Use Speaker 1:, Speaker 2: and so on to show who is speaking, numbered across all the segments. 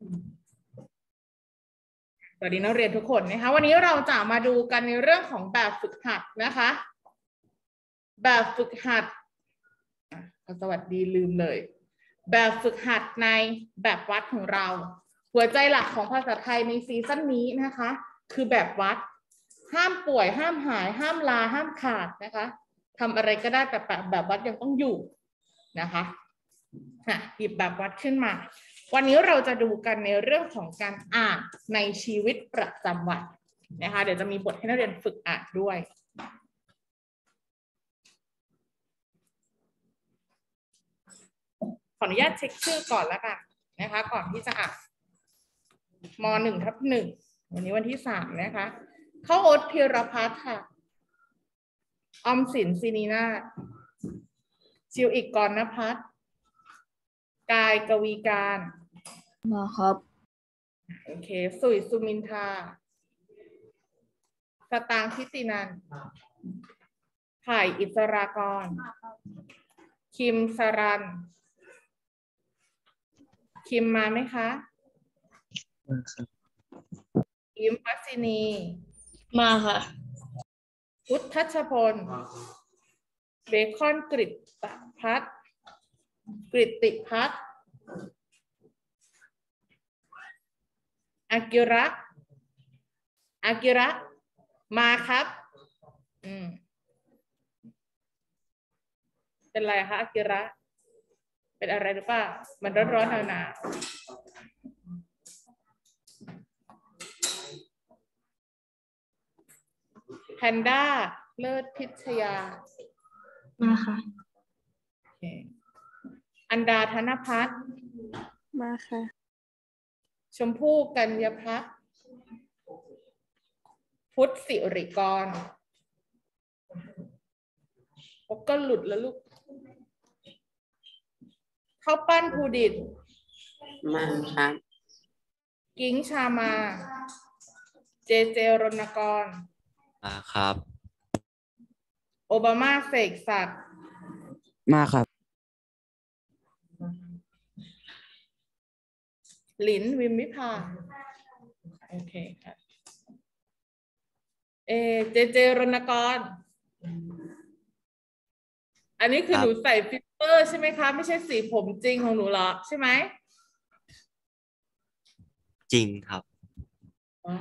Speaker 1: สวัสดีนักเรียนทุกคนนะคะวันนี้เราจะมาดูกันในเรื่องของแบบฝึกหัดนะคะ แบบฝึกหัดสวัสดีลืมเลย แบบฝึกหัดในแบบวัดของเรา หัวใจหลักของภาษาไทยในซีซั่นนี้นะคะ คือแบบวัด ห้ามป่วย ห้ามหาย ห้ามลา ห้ามขาดนะคะทำอะไรก็ได้แต่แบบวัดยังต้องอยู่นะคะอะหยิบแบบวัดขึ้นมา วันนี้เราจะดูกันในเรื่องของการอ่านในชีวิตประจำวันนะคะ เดี๋ยวจะมีบทให้นักเรียนฝึกอ่านด้วยขออนุญาตเช็คชื่อก่อนแล้วกันนะคะ ก่อนที่จะอ่านมหนึ่งทับหนึ่งวันนี้วันที่สามนะคะเข้าโอ๊ตพิรพัฒน์ค่ะออมสินซินีนาชิวอีกกรณพัฒน์กายกวีการ
Speaker 2: มาครับ
Speaker 1: โอเค สุยสุมินทาสตางค์ทิตินันไผ่อิสรากร คิมสรัน คิมมาไหมคะอิมพัสินี
Speaker 2: มาค่ะ
Speaker 1: พุทธัชพล เบคอนกริตตพัฒน์กริตติพัฒน์ อากิระอากิระมาครับ อืม เป็นไรคะอากิระ เป็นอะไรหรือเปล่า มันร้อนร้อนหนาวหนาวแพนด้า เลิศพิชยา
Speaker 2: มาค่ะ
Speaker 1: โอเคอันดาธนพัฒน์
Speaker 2: มาค่ะ
Speaker 1: ชมพู่กัญญพัฒน์พุทธสิริกรโอ้ก็หลุดแล้วลูกข้าวปั้นภูดิต
Speaker 3: มาครับ
Speaker 1: กิ้งชามา เจเจรณกร
Speaker 4: มาครับ
Speaker 1: โอบามาเสกศักดิ์
Speaker 3: มาครับ
Speaker 1: หลินวิมวิภาโอเคค่ะเอเจเจรณกร อันนี้คือ
Speaker 4: ครับ
Speaker 1: หนูใส่ฟิลเตอร์ใช่ไหมคะ ไม่ใช่สีผมจริงของหนูเหรอใช่ไหม
Speaker 4: จริงครับ
Speaker 1: ว้า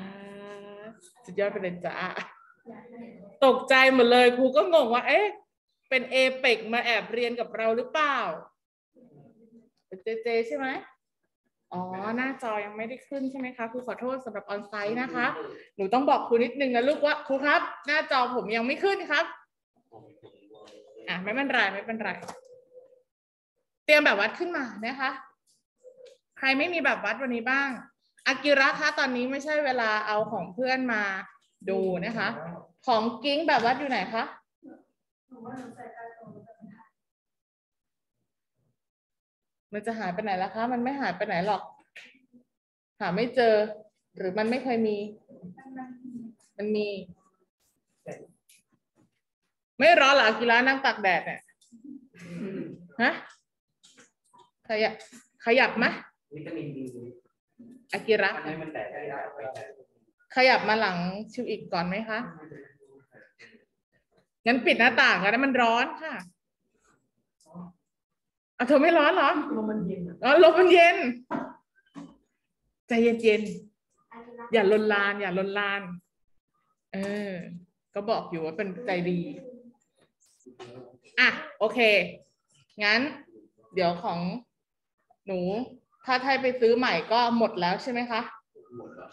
Speaker 1: สุดยอดไปเลยจ้าตกใจหมดเลยครูก็งงว่า เอ๊ะ เป็นเอเปกมาแอบเรียนกับเราหรือเปล่าเป็นเจเจใช่ไหม อ๋อ หน้าจอยังไม่ได้ขึ้นใช่ไหมคะครูขอโทษสำหรับ on-site นะคะ หนูต้องบอกครูนิดนึงนะลูกว่าครูครับ หน้าจอผมยังไม่ขึ้นครับ อะไม่เป็นไรไม่เป็นไร เตรียมแบบวัดขึ้นมานะคะ ใครไม่มีแบบวัดวันนี้บ้างอากิระคะตอนนี้ไม่ใช่เวลาเอาของเพื่อนมาดูนะคะ ของกิ้งแบบวัดอยู่ไหนคะ มันจะหายไปไหนล่ะคะ มันไม่หายไปไหนหรอก หาไม่เจอ หรือมันไม่เคยมี มันมี ไม่ร้อนหรอกิระนั่งตากแดดเนี่ยฮะขยับขยับไหม
Speaker 3: วิตามินดี
Speaker 1: อากิระ
Speaker 3: อัต
Speaker 1: ขยับมาหลังชิวอีกก่อนไหมคะงั้นปิดหน้าต่างก็ได้มันร้อนค่ะ อาเธอไม่ร้อนเหรอ
Speaker 3: ลมมันเย็น
Speaker 1: อ๋อลมมันเย็น ใจเย็นๆอย่าลนลาน อย่าลนลาน เออ ก็บอกอยู่ว่าเป็นใจดี อะ โอเค งั้น เดี๋ยวของหนู ถ้าไทยไปซื้อใหม่ก็หมดแล้วใช่ไหมคะ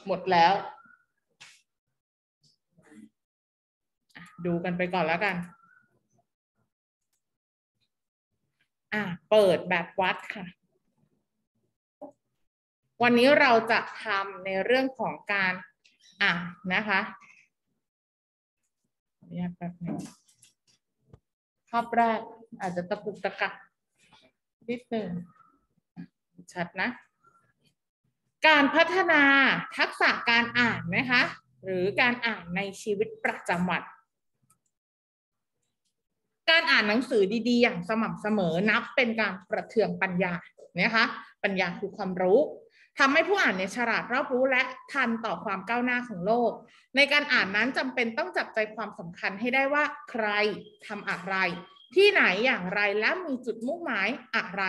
Speaker 1: หมดแล้วอะดูกันไปก่อนแล้วกัน อะเปิดแบบวัดค่ะ วันนี้เราจะทำในเรื่องของการอ่านนะคะขออนุญาตแป๊บนึงภาพแรกอาจจะตะกุกตะกักนิดหนึ่งชัดนะ การพัฒนาทักษะการอ่านนะคะ หรือการอ่านในชีวิตประจำวัน การอ่านหนังสือดีๆ อย่างสม่ำเสมอนับเป็นการประเทืองปัญญานะคะ ปัญญาคือความรู้ทำให้ผู้อ่านเนี่ยฉลาดรอบรู้และทันต่อความก้าวหน้าของโลก ในการอ่านนั้นจำเป็นต้องจับใจความสำคัญให้ได้ว่าใครทำอะไร ที่ไหนอย่างไรและมีจุดมุ่งหมายอะไร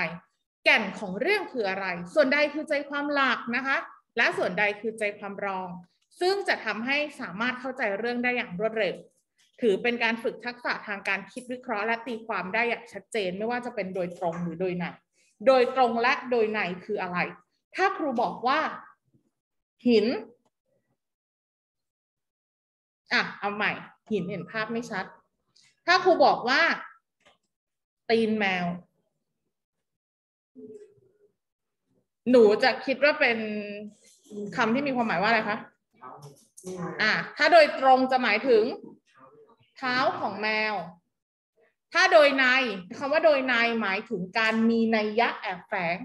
Speaker 1: แก่นของเรื่องคืออะไร ส่วนใดคือใจความหลักนะคะ และส่วนใดคือใจความรอง ซึ่งจะทำให้สามารถเข้าใจเรื่องได้อย่างรวดเร็ว ถือเป็นการฝึกทักษะทางการคิดวิเคราะห์และตีความได้อย่างชัดเจน ไม่ว่าจะเป็นโดยตรงหรือโดยในโดยตรงและโดยในคืออะไร ถ้าครูบอกว่า หินอะเอาใหม่ หินเห็นภาพไม่ชัด ถ้าครูบอกว่า ตีนแมว หนูจะคิดว่าเป็นคำที่มีความหมายว่าอะไรคะอะถ้าโดยตรงจะหมายถึง เท้าของแมว ถ้าโดยในคำว่าโดยในหมายถึงการมีนัยยะแอบแฝง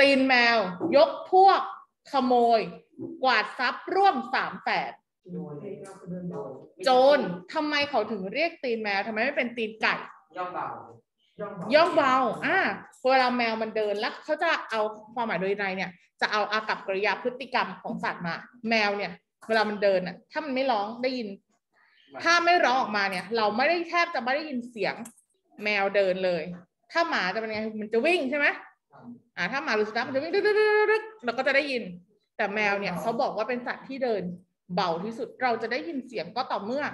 Speaker 1: ตีนแมวยกพวกขโมย กวาดทรัพย์ร่วมสามแสนโจรทำไมเขาถึงเรียกตีนแมวทำไมไม่เป็นตีนไก่
Speaker 3: ย่องเบา
Speaker 1: ย่องเบาอ่าเวลาแมวมันเดินแล้วเขาจะเอาความหมายโดยในเนี่ย จะเอาอากับกริยาพฤติกรรมของสัตว์มา แมวเนี่ย เวลามันเดินอะ ถ้ามันไม่ร้องได้ยิน ถ้าไม่ร้องออกมาเนี่ย เราไม่ได้แทบจะไม่ได้ยินเสียงแมวเดินเลย ถ้าหมาจะเป็นไงมันจะวิ่งใช่ไหมอ่าถ้าหมาหรือสุนัขมันจะวิ่งดึ๊ดดึ๊ดดึ๊ดดึ๊ดเราก็จะได้ยิน แต่แมวเนี่ยเขาบอกว่าเป็นสัตว์ที่เดินเบาที่สุด เราจะได้ยินเสียงก็ต่อเมื่อ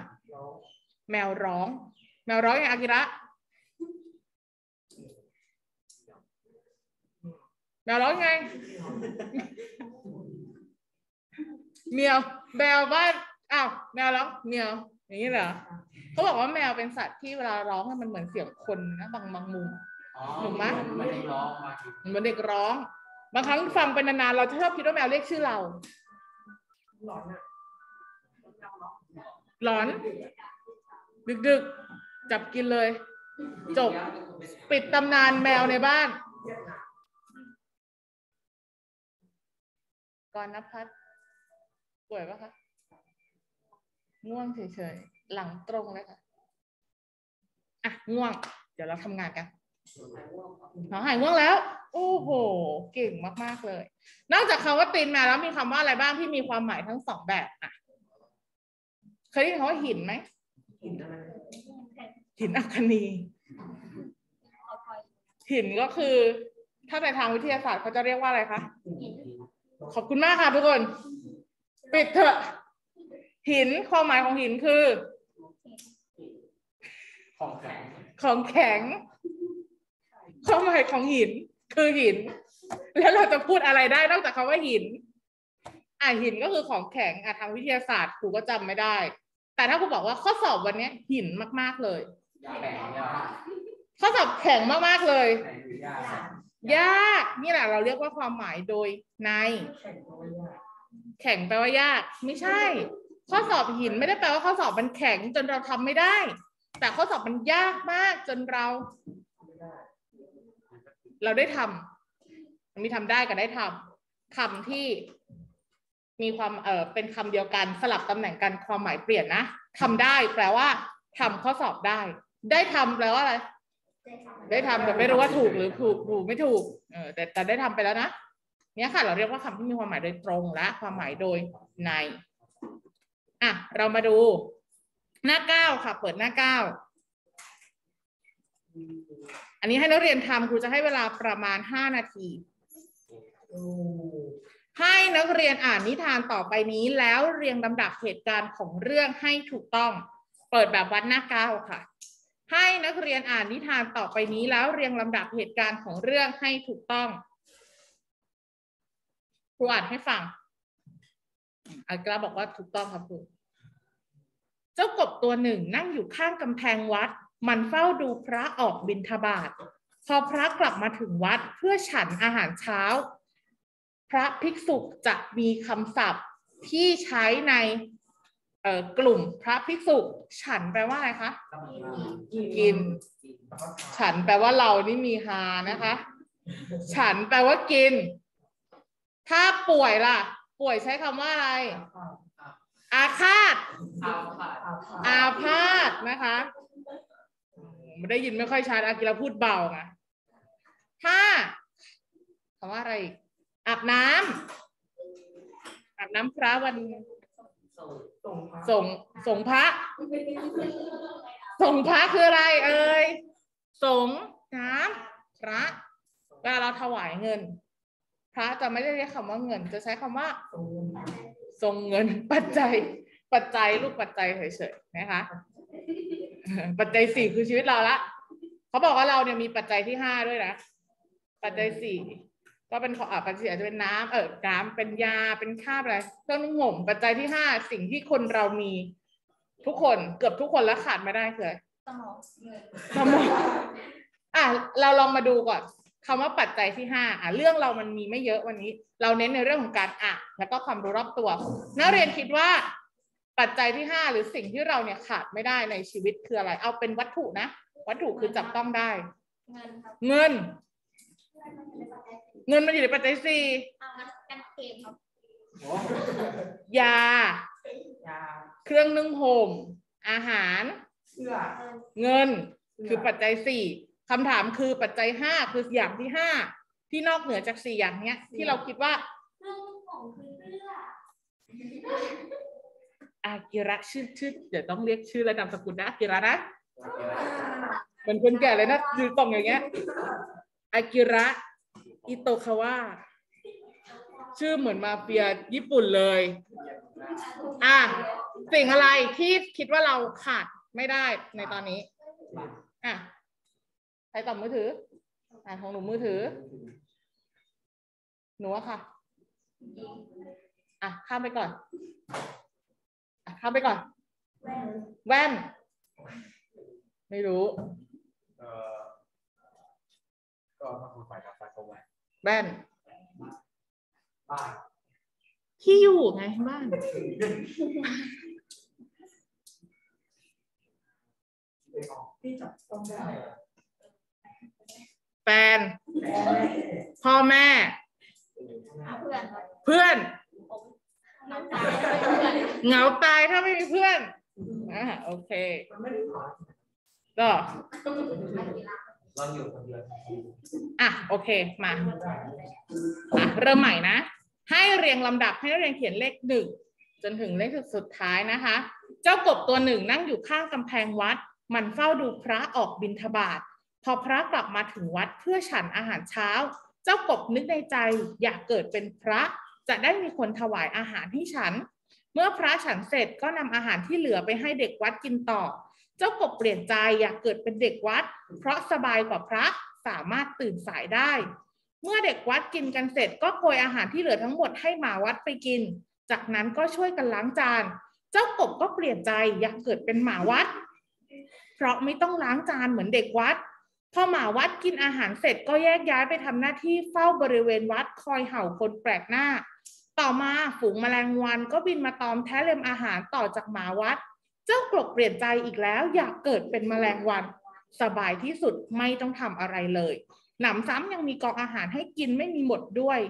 Speaker 1: แมวร้อง แมวร้องอย่างอากิระ แมวร้องไง เมียวแมวบ้านอ้าวแมวร้องเมียว อย่างนี้เหรอเขาบอกว่าแมวเป็นสัตว์ที่เวลาร้องอะมันเหมือนเสียงคนนะบางบางมุมถูกไหม
Speaker 3: มันได้ร้องมา
Speaker 1: เหมือนเด็กร้อง บางครั้งฟังไปนานๆเราจะชอบคิดว่าแมวเรียกชื่อเราหลอน ดึกๆ จับกินเลย จบ ปิดตำนานแมวในบ้านก่อนนภัสป่วยปะคะ ง่วงเฉยๆ หลังตรงเลยค่ะ อะ ง่วง เดี๋ยวเราทำงานกันหอหายง่วงแล้ว โอ้โห เก่งมากๆเลย นอกจากคำว่าตีนมวแล้วมีคำว่าอะไรบ้างที่มีความหมายทั้งสองแบบอะ เคยได้ยินคำว่าหินไหม หินอะไรหินอัคนี หินก็คือ ถ้าในทางวิทยาศาสตร์เขาจะเรียกว่าอะไรคะ ขอบคุณมากค่ะทุกคน ปิดเถอะ หินความหมายของหินคือ
Speaker 3: ของแข็ง
Speaker 1: ของแข็งความหมายของหิน คือหิน แล้วเราจะพูดอะไรได้นอกจากคำว่าหิน อะหินก็คือของแข็งอะทางวิทยาศาสตร์ครูก็จำไม่ได้ แต่ถ้าครูบอกว่าข้อสอบวันเนี้ยหินมาก ๆเลย
Speaker 3: แข็งยาก
Speaker 1: ข้อสอบแข็งมากๆเลย
Speaker 3: แข็งยาก
Speaker 1: ยาก นี่แหละเราเรียกว่าความหมายโดยใน แข็งแปลว่ายาก ไม่ใช่ ข้อสอบหินไม่ได้แปลว่าข้อสอบมันแข็งจนเราทำไม่ได้ แต่ข้อสอบมันยากมากจนเรา เราได้ทำมีทำได้กับได้ทำคำที่มีความเออเป็นคำเดียวกันสลับตำแหน่งกันความหมายเปลี่ยนนะทำได้แปลว่าทำข้อสอบได้ ได้ทำแปลว่าอะไร ได้ทำแต่ไม่รู้ว่าถูกหรือถูกถูกไม่ถูกเออแต่แต่ได้ทำไปแล้วนะเนี่ยค่ะ เราเรียกว่าคำที่มีความหมายโดยตรงและความหมายโดยใน อะเรามาดูหน้าเก้าค่ะ เปิดหน้าเก้าอันนี้ให้นักเรียนทำครูจะให้เวลาประมาณห้านาทีให้นักเรียนอ่านนิทานต่อไปนี้แล้วเรียงลำดับเหตุการณ์ของเรื่องให้ถูกต้อง เปิดแบบวัดหน้าเก้าค่ะ ให้นักเรียนอ่านนิทานต่อไปนี้แล้วเรียงลำดับเหตุการณ์ของเรื่องให้ถูกต้องครูอ่านให้ฟังอักราบอกว่าถูกต้องครับครู เจ้ากบตัวหนึ่งนั่งอยู่ข้างกำแพงวัด มันเฝ้าดูพระออกบิณฑบาตพอพระกลับมาถึงวัดเพื่อฉันอาหารเช้า พระภิกษุจะมีคำศัพท์ที่ใช้ในกลุ่มพระภิกษุฉันแปลว่าอะไรคะกิน ฉันแปลว่าเรานี่มีฮานะคะ ฉันแปลว่ากิน ถ้าป่วยล่ะ ป่วยใช้คำว่าอะไร อาฆาต อาพาธนะคะ ไม่ได้ยินไม่ค่อยชัดอากิระพูดเบาไงถ้าคำว่าอะไรอีกอาบน้ำอาบน้ำพระวันส่งส่งพระส่งพระคืออะไร เอ่ยสงน้ำพระเวลาเราถวายเงิน พระจะไม่ได้เรียกคำว่าเงิน จะใช้คำว่า ส่งเงินปัจจัย ปัจจัยลูกปัจจัยเฉยๆนะคะ ปัจจัยสี่คือชีวิตเราละเขาบอกว่าเราเนี่ยมีปัจจัยที่ห้าด้วยนะปัจจัยสี่ก็เป็นของอะปัจจัยอาจจะเป็นน้ำเออน้ำเป็นยาเป็นข้าวอะไรเครื่องนุ่งห่มปัจจัยที่ห้าสิ่งที่คนเรามี ทุกคนเกือบทุกคนแล้วขาดไม่ได้คืออะไร
Speaker 2: สมองเงิน
Speaker 1: สมองอะเราลองมาดูก่อน คำว่าปัจจัยที่ห้าอะเรื่องเรามันมีไม่เยอะวันนี้ เราเน้นในเรื่องของการอ่านแล้วก็ความรู้รอบตัว นักเรียนคิดว่าปัจจัยที่ห้าหรือสิ่งที่เราเนี่ยขาดไม่ได้ในชีวิตคืออะไร เอาเป็นวัตถุนะ วัตถุคือจับต้องได้
Speaker 2: เงินครับ
Speaker 1: เงินเงินมันอยู่ในปัจจัยสี่
Speaker 2: เอางั้นกันเกมครับ
Speaker 3: โอ้
Speaker 1: ยา
Speaker 3: ยา
Speaker 1: เครื่องนึ่งห่มอาหาร
Speaker 3: เสื้อ
Speaker 1: เงิน คือปัจจัยสี่ คำถามคือปัจจัยห้าคืออย่างที่ห้าที่นอกเหนือจากสี่อย่างเนี้ย ที่เราคิดว่า
Speaker 2: เครื่องนุ่งห่มคือเสื้อ
Speaker 1: อากิระชื่อชื่อเดี๋ยวต้องเรียกชื่อและนามสกุลนะอากิระนะเหมือนคนแก่เลยนะยืนตรงอย่างเงี้ยอากิระอิโตคาวะชื่อเหมือนมาเฟียญี่ปุ่นเลย อะสิ่งอะไรที่คิดว่าเราขาดไม่ได้ในตอนนี้ อะใครตอบมือถือ อะของหนูมือถือ หนูอะค่ะ อะ ข้ามไปก่อน อะ ข้ามไปก่อน แว่น ไม่รู้
Speaker 3: เอ่อ ก็ถ้าคุณฝ่ายกับฝ่ายตรงไหน
Speaker 1: แว่น
Speaker 3: บ้าน
Speaker 1: ที่อยู่ไงบ้าน
Speaker 3: ที่จับต้องได้
Speaker 1: แฟน พ่อแม่
Speaker 2: เอาเพื่อนครับ
Speaker 1: เพื่อน
Speaker 2: น้ำตาลเพื่อน
Speaker 1: เหงาตายถ้าไม่มีเพื่อนอ่าโอเค
Speaker 3: มันไม่ได้ขอ
Speaker 1: ก็
Speaker 3: เราอยู่คนเดียว
Speaker 1: อะโอเคมาอะเริ่มใหม่นะ ให้เรียงลำดับให้นักเรียนเขียนเลขหนึ่งจนถึงเลขสุดท้ายนะคะ เจ้ากบตัวหนึ่งนั่งอยู่ข้างกำแพงวัด มันเฝ้าดูพระออกบิณฑบาต พอพระกลับมาถึงวัดเพื่อฉันอาหารเช้า เจ้ากบนึกในใจอยากเกิดเป็นพระจะได้มีคนถวายอาหารให้ฉัน เมื่อพระฉันเสร็จก็นำอาหารที่เหลือไปให้เด็กวัดกินต่อ เจ้ากบเปลี่ยนใจอยากเกิดเป็นเด็กวัด เพราะสบายกว่าพระสามารถตื่นสายได้ เมื่อเด็กวัดกินกันเสร็จ ก็โกยอาหารที่เหลือทั้งหมดให้หมาวัดไปกิน จากนั้นก็ช่วยกันล้างจาน เจ้ากบก็เปลี่ยนใจอยากเกิดเป็นหมาวัด เพราะไม่ต้องล้างจานเหมือนเด็กวัด พอหมาวัดกินอาหารเสร็จก็แยกย้ายไปทำหน้าที่เฝ้าบริเวณวัดคอยเห่าคนแปลกหน้า ต่อมาฝูงแมลงวันก็บินมาตอมแทะเลมอาหารต่อจากหมาวัด เจ้ากบเปลี่ยนใจอีกแล้วอยากเกิดเป็นแมลงวัน สบายที่สุดไม่ต้องทำอะไรเลยหนำซ้ำยังมีกองอาหารให้กินไม่มีหมดด้วย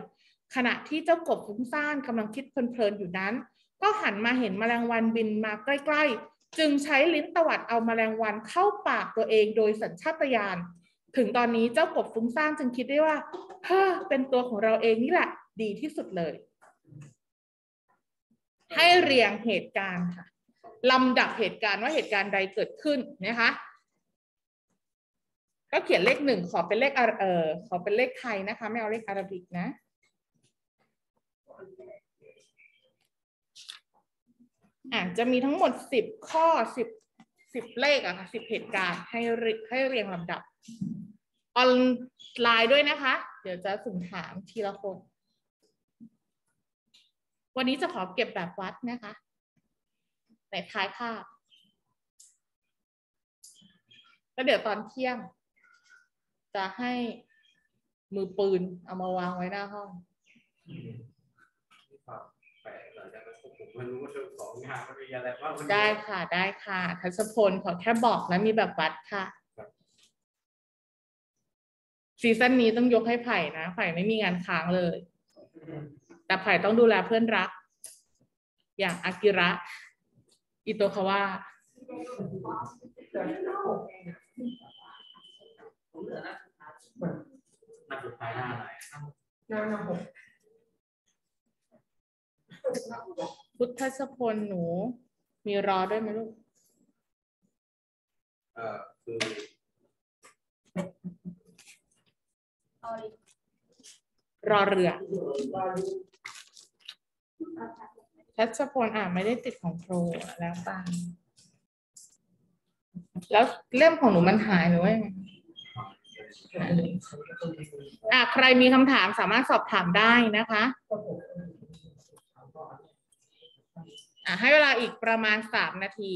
Speaker 1: ขณะที่เจ้ากบฟุ้งซ่านกำลังคิดเพลินๆอยู่นั้น ก็หันมาเห็นแมลงวันบินมาใกล้ๆ จึงใช้ลิ้นตวัดเอาแมลงวันเข้าปากตัวเองโดยสัญชาตญาณถึงตอนนี้เจ้ากบฟุ้งซ่านจึงคิดได้ว่าเฮ้อเป็นตัวของเราเองนี่แหละดีที่สุดเลย ให้เรียงเหตุการณ์ค่ะลำดับเหตุการณ์ว่าเหตุการณ์ใดเกิดขึ้นนะคะก็เขียนเลขหนึ่งขอเป็นเลขอเออขอเป็นเลขไทยนะคะ ไม่เอาเลขอาราบิกนะ อะจะมีทั้งหมดสิบข้อสิบสิบเลขอะค่ะสิบเหตุการณ์ให้ให้เรียงลำดับ ออนไลน์ด้วยนะคะ เดี๋ยวจะสุ่มถามทีละคน วันนี้จะขอเก็บแบบวัดนะคะในท้ายภาพแล้วเดี๋ยวตอนเที่ยง จะให้มือปืนเอามาวางไว้หน้าห้อง
Speaker 3: แปลกหลัง จากนั้นผมไม่รู้ว่าเรื่องของงานมันมีอะไรบ้าง
Speaker 1: ได้ค่ะได้ค่ะทัศพลขอแค่บอกแล้วมีแบบวัดค่ะซีซั่นนี้ต้องยกให้ไผ่นะไผ่ไม่มีงานค้างเลย แต่ไผ่ต้องดูแลเพื่อนรัก อย่างอากิระ อิโตคาวะ
Speaker 3: นัดสุดท้ายหน้าอะไร
Speaker 5: หน้าหน้าหก
Speaker 1: พุ ทธสพลหนู มีรอด้วยไหมลูก
Speaker 3: เอ่อคือ
Speaker 2: เอาเลย
Speaker 1: รอเรือ ทัศพลอ่าไม่ได้ติดของครูแล้วปังแล้วเล่มของหนูมันหายหรือว่ายังไงอะใครมีคำถามสามารถสอบถามได้นะคะอะ ให้เวลาอีกประมาณสามนาที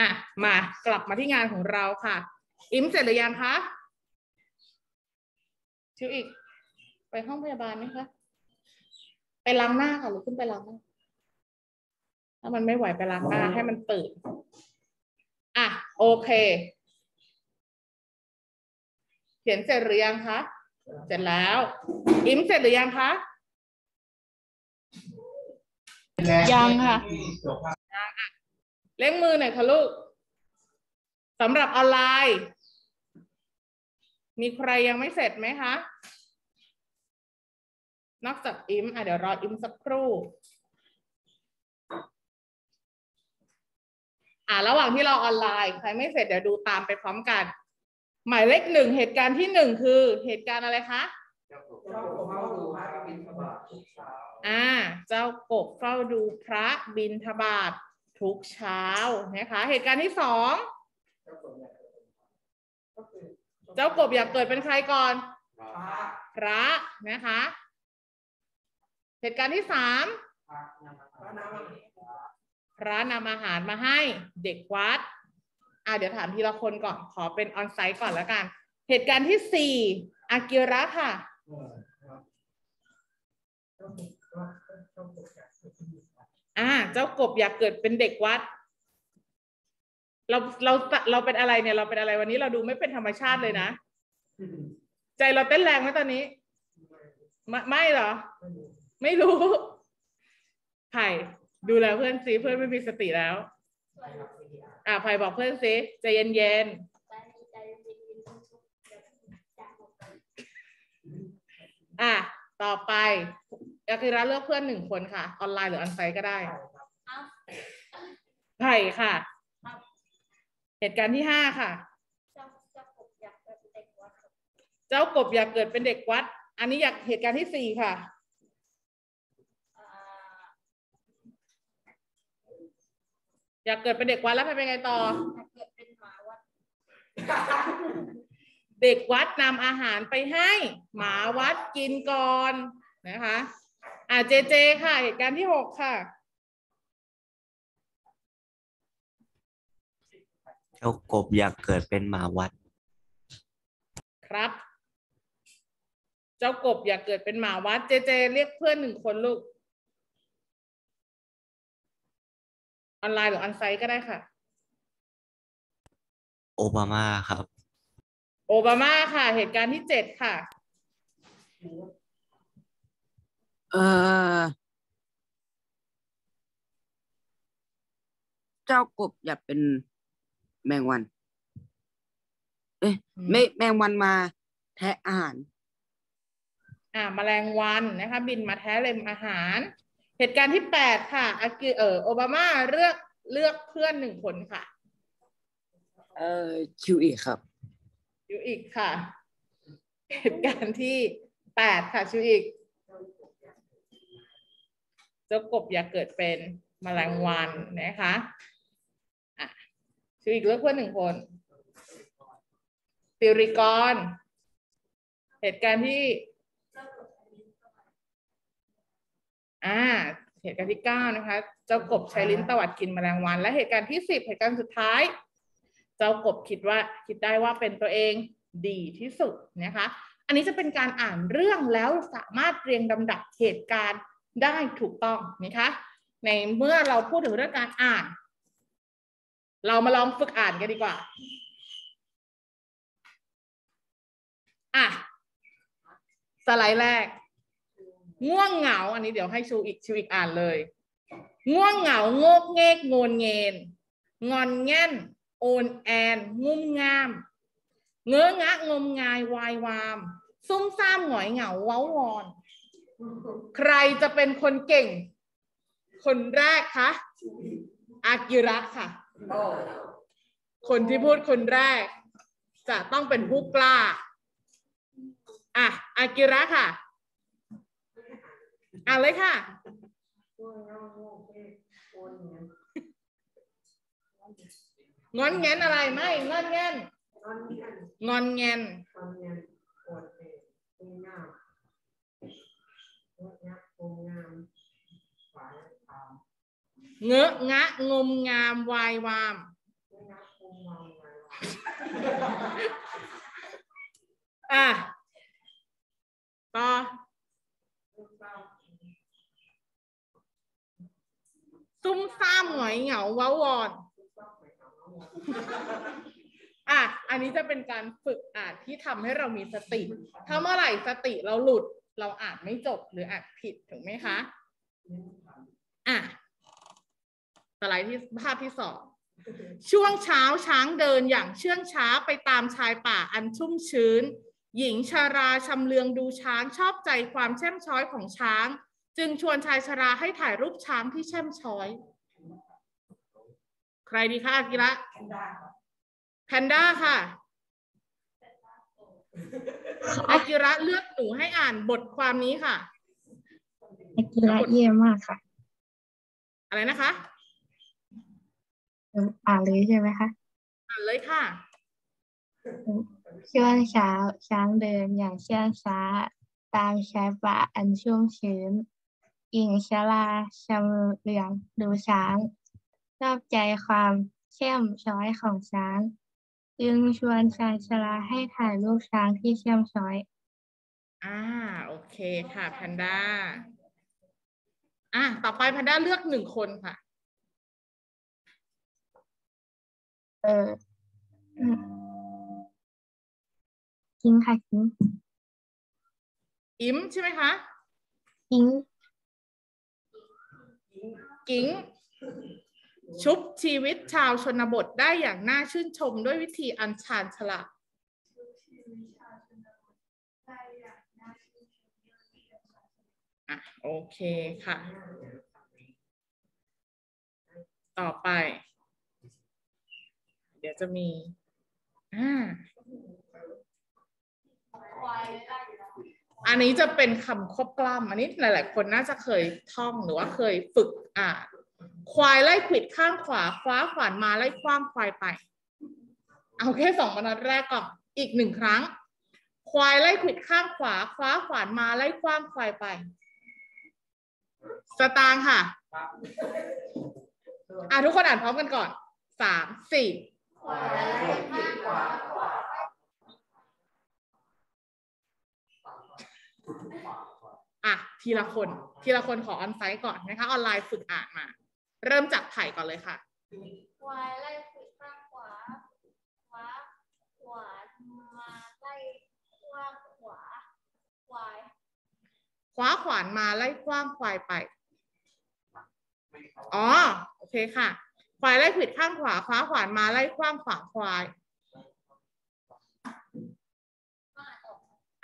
Speaker 1: อะมากลับมาที่งานของเราค่ะ อิมเสร็จหรือยังคะชิวอีก ไปห้องพยาบาลไหมคะไปล้างหน้าค่ะหรือขึ้นไปล้างหน้าถ้ามันไม่ไหวไปล้างหน้าให้มันตื่นอะโอเค เขียนเสร็จหรือยังคะเสร็จแล้ว อิมเสร็จหรือยังคะยังค่ะ เล่งมือหน่อยค่ะลูกสำหรับออนไลน์ มีใครยังไม่เสร็จไหมคะ นอกจากอิมอะเดี๋ยวรออิมสักครู่อ่าระหว่างที่เราออนไลน์ ใครไม่เสร็จเดี๋ยวดูตามไปพร้อมกัน หมายเลขหนึ่งเหตุการณ์ที่หนึ่งคือเหตุการณ์อะไรคะอ่า เจ้ากบเฝ้าดูพระบินทบาท ทุกเช้านะคะ เหตุการณ์ที่สองเจ้ากบอยากเกิดเป็นใครก่อน พระนะคะ เหตุการณ์ที่สามพระนำอาหารมาให้เด็กวัด อ่าเดี๋ยวถามทีละคนก่อนขอเป็นออนไซต์ก่อนแล้วกัน เหตุการณ์ที่สี่อากิระค่ะ อ่า เจ้ากบอยากเกิดเป็นเด็กวัด เราเราเราเป็นอะไรเนี่ย เราเป็นอะไรวันนี้เราดูไม่เป็นธรรมชาติเลยนะ ใจเราเต้นแรงไหมตอนนี้ ไม่ไม่หรอ ไม่รู้ไผ่ดูแลเพื่อนซิเพื่อนไม่มีสติแล้ว อ่าไผ่บอกเพื่อนซิใจเย็นเย็นๆอะต่อไป อากิระเลือกเพื่อนหนึ่งคนค่ะ ออนไลน์หรือออนไซต์ก็ได้ไผ่ค่ะ เหตุการณ์ที่ห้าค่ะ เจ้ากบอยากเกิดเป็นเด็กวัด อันนี้อยากเหตุการณ์ที่สี่ค่ะ อยากเกิดเป็นเด็กวัดแล้วไปเป็นไงต่อ เด็กวัดนำอาหารไปให้ หมาวัดกินก่อนนะคะ อ่าเจเจค่ะ เหตุการณ์ที่หกค่ะ
Speaker 4: เจ้ากบอยากเกิดเป็นหมาวัด
Speaker 1: ครับ เจ้ากบอยากเกิดเป็นหมาวัด เจเจ เรียกเพื่อนหนึ่งคนลูก ออนไลน์หรือออนไซต์ก็ได้ค่ะ
Speaker 4: โอบามาครับ
Speaker 1: โอบามาค่ะ เหตุการณ์ที่เจ็ดค่ะ
Speaker 5: เออเจ้ากบอยากเป็นแมงวัน เอ๊ะ
Speaker 1: อืม
Speaker 5: ไม่แมงวันมาแทะอาหาร
Speaker 1: อ่าแมลงวันนะคะ บินมาแท้เล็มอาหาร เหตุการณ์ที่แปดค่ะอากิเออโอบามาเลือกเลือกเพื่อนหนึ่งคนค่ะ
Speaker 5: เออคิวอีครับ
Speaker 1: ชูอีกค่ะ เหตุการณ์ที่แปดค่ะชูอีก เจ้ากบอยากเกิดเป็นแมลงวันนะคะอะชูอีกเลือกเพื่อนหนึ่งคนสิริกร เหตุการณ์ที่ อ่า เหตุการณ์ที่เก้านะคะ เจ้ากบใช้ลิ้นตวัดกินแมลงวัน และเหตุการณ์ที่สิบเหตุการณ์สุดท้าย เจ้ากบคิดว่าคิดได้ว่าเป็นตัวเองดีที่สุดนะคะ อันนี้จะเป็นการอ่านเรื่องแล้วสามารถเรียงลำดับเหตุการณ์ ได้ถูกต้องนะคะในเมื่อเราพูดถึงเรื่องการอ่าน เรามาลองฝึกอ่านกันดีกว่าอะสไลด์แรก ง่วงเหงา อันนี้เดี๋ยวให้ชูอีกชูอีกอ่านเลย ง่วงเหงาโงกเงกงนเงินงอนแง่น โอนแอน งุ่มงาม เงื้อะงะงมงายวายวาม ซุ่มซ่ามหงอยเหงาเว้าวอน ใครจะเป็นคนเก่ง คนแรกคะอากิระค่ะ คนที่พูดคนแรก จะต้องเป็นผู้กล้า อะอากิระค่ะอ่านเลยค่ะงอนแงนอะไรไม่งอนแงนงอนแงน เงอะงะงมงามวายวาม อะ ต่อ ซุ่มซ่ามหงอยเหงาเว้าวอน อะ อันนี้จะเป็นการฝึกอ่านที่ทำให้เรามีสติ ถ้าเมื่อไหร่สติเราหลุด เราอ่านไม่จบหรืออ่านผิดถูกไหมคะอะสไลด์ที่ภาพที่สองช่วงเช้าช้างเดินอย่างเชื่องช้าไปตามชายป่าอันชุ่มชื้น หญิงชาราชำเลืองดูช้างชอบใจความแช่มช้อยของช้าง จึงชวนชายชราให้ถ่ายรูปช้างที่แช่มช้อย ใครดีคะอากิระแพนด้าค่ะ อากิระเลือกหนูให้อ่านบทความนี้ค่ะ
Speaker 2: อากิระเยี่ยมมากค่ะ
Speaker 1: อะไรนะคะ
Speaker 2: อ่านเลยใช่ไหมคะ
Speaker 1: อ่านเลยค่ะ
Speaker 2: ช่วงเช้าช้างเดินอย่างเชื่องช้า ตามชายป่าอันชุ่มชื้นหญิงชราชำเลืองดูช้างชอบใจความเข้มช้อยของช้าง จึงชวนชายชราให้ถ่ายรูปช้างที่เข้มช้อย
Speaker 1: อ่า โอเคค่ะแพนด้า อะ ต่อไปแพนด้าเลือกหนึ่งคนค่ะ
Speaker 2: เอออืมทิ้งค่ะทิ้ง
Speaker 1: อิมใช่ไหมคะ
Speaker 2: ทิ้ง
Speaker 1: กิ้ง ชุบชีวิตชาวชนบทได้อย่างน่าชื่นชมด้วยวิธีอันชาญฉลาดอะโอเคค่ะ ต่อไป เดี๋ยวจะมีอ่าอันนี้จะเป็นคำควบกล้ำอันนี้หลาย ๆ คนน่าจะเคยท่องหรือว่าเคยฝึกอ่าน ควายไล่ขวิดข้างขวาคว้าขวานมาไล่คว้างควายไป เอาแค่สองบรรทัดแรกก่อนอีกหนึ่งครั้ง ควายไล่ขวิดข้างขวาคว้าขวานมาไล่คว้างควายไป สตางค์ค่ะอะทุกคนอ่านพร้อมกันก่อนสามสี่อะทีละคนทีละคนขอออนไซต์ก่อนนะคะ ออนไลน์ฝึกอ่านมา เริ่มจากไผ่ก่อนเลยค่ะ
Speaker 6: ควายไล่ขวิดข้างขวา ขวา ขวานมาไล่ขว้างขวา ควาย
Speaker 1: คว้าขวานมาไล่คว้างควายไป อ๋อ โอเคค่ะ ควายไล่ขวิดข้างขวาคว้าขวานมาไล่คว้างขวาควาย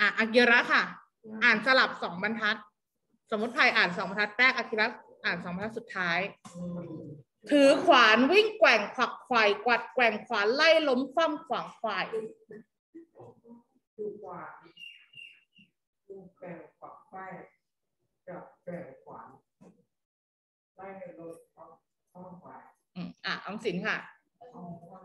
Speaker 1: อะอากิระค่ะ อ่านสลับสองบรรทัด สมมติไผ่อ่านสองบรรทัดแรกอากิระ อ่านสองบรรทัดสุดท้าย ถือขวานวิ่งแกว่งขวักไขว่กวัดแกว่งขวานไล่ล้มคว่ำขวางควาย
Speaker 7: ดูกว่าดูแก่ฝักไฟกับแก่ขวานไล่รถเอาข้องขวาน
Speaker 1: อืมอะออมสินค่ะ
Speaker 7: เอาข้อง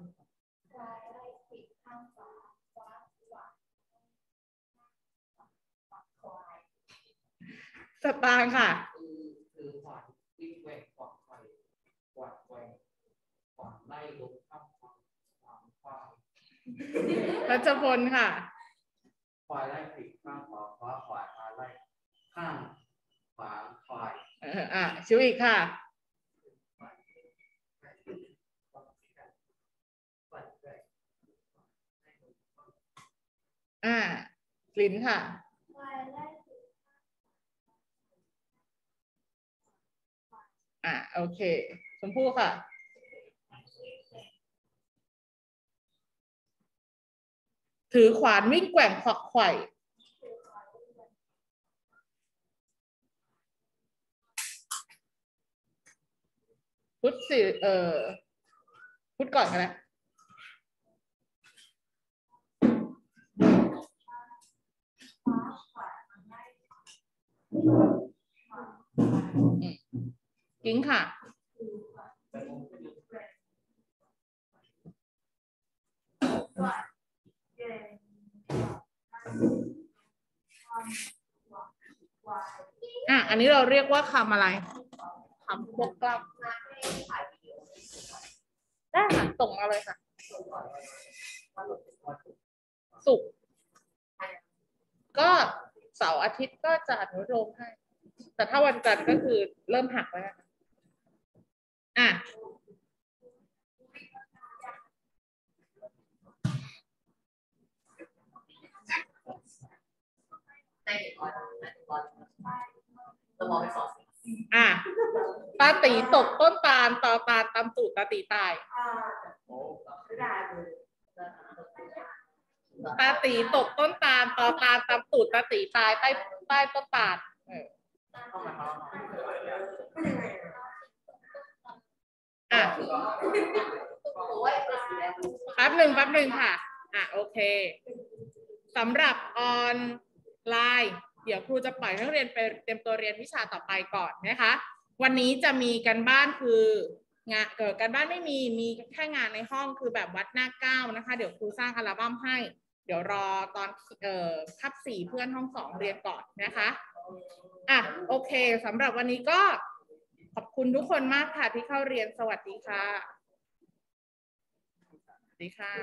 Speaker 7: รั
Speaker 1: ชพลค่ะ
Speaker 3: ควายไล่ผิดข้างขวาคว้าขวายมาไล่ข้างขวาควาย
Speaker 1: เอออะชิวอีกค่ะ อ่าลินค่ะ
Speaker 6: ควายไล่ขวิด
Speaker 1: อ่าโอเค ชมพู่ค่ะ ถือขวานวิ่งแกว่งขวักไขว่พุทธสิเอ่อพุทธก่อนกันนะกิ้งค่ะ อะ อันนี้เราเรียกว่าคำอะไรคำควบกล้ำได้ค่ะส่งมาเลยค่ะศุก ก็เสาร์อาทิตย์ก็จะอนุโลมให้ แต่ถ้าวันจันทร์ก็คือเริ่มหักแล้วนะ อะอะตาตีตกต้นตาลตอตาลตำตูดตาตีตายตาตีตกต้นตาลตอตาลตำตูดตาตีตายใต้ใต้ต้นตาลอออะแป๊บหนึ่งแป๊บหนึ่งค่ะ อะโอเคสำหรับออน ไลน์เดี๋ยวครูจะปล่อยให้นักเรียนไปเตรียมตัวเรียนวิชาต่อไปก่อนนะคะ วันนี้จะมีกันบ้านคืองานเกิดการบ้านไม่มีมีแค่งานในห้องคือแบบวัดหน้าเก้านะคะ เดี๋ยวครูสร้างอัลบั้มให้ เดี๋ยวรอตอนเอ่อคับสี่เพื่อนห้องสองเรียนก่อนนะคะอะโอเคสำหรับวันนี้ก็ขอบคุณทุกคนมากค่ะที่เข้าเรียนสวัสดีค่ะ สวัสดีค่ะ